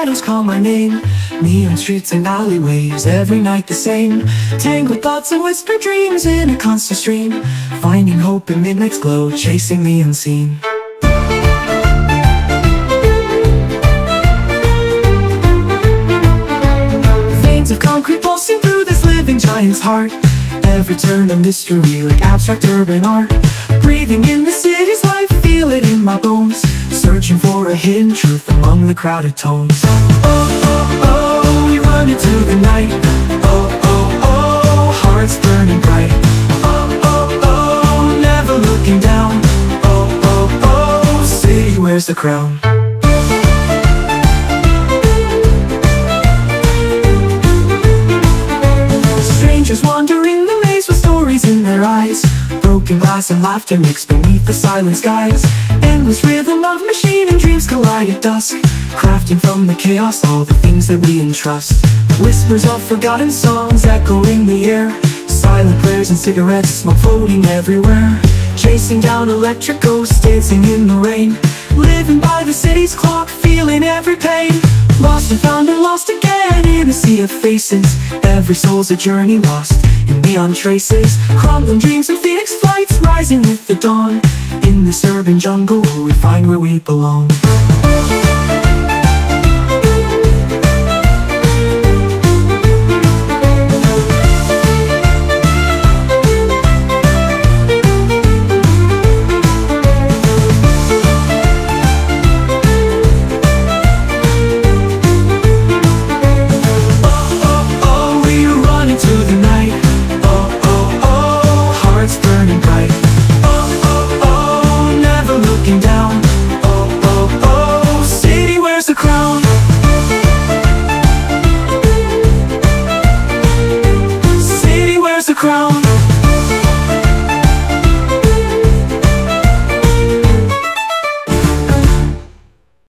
shadows call my name. Neon streets and alleyways, every night the same. Tangled thoughts and whispered dreams in a constant stream. Finding hope in midnight's glow, chasing the unseen. Veins of concrete pulsing through this living giant's heart. Every turn a mystery like abstract urban art. Breathing in the city's life, feel it in my bones. Searching for a hidden truth among the crowded tones. Oh, oh, oh, we run into the night. Oh, oh, oh, hearts burning bright. Oh, oh, oh, never looking down. Oh, oh, oh, city wears the crown? Strangers wandering the maze with stories in their eyes Glass and laughter mixed beneath the silent skies. Endless rhythm of machine and dreams collide at dusk Crafting from the chaos all the things that we entrust. Whispers of forgotten songs echoing the air Silent prayers and cigarettes, smoke floating everywhere. Chasing down electric ghosts, dancing in the rain Living by the city's clock, feeling every pain. Lost and found and lost again in a sea of faces Every soul's a journey lost in neon traces Crumbling dreams and phoenix flights rising with the dawn. In this urban jungle we find where we belong Crown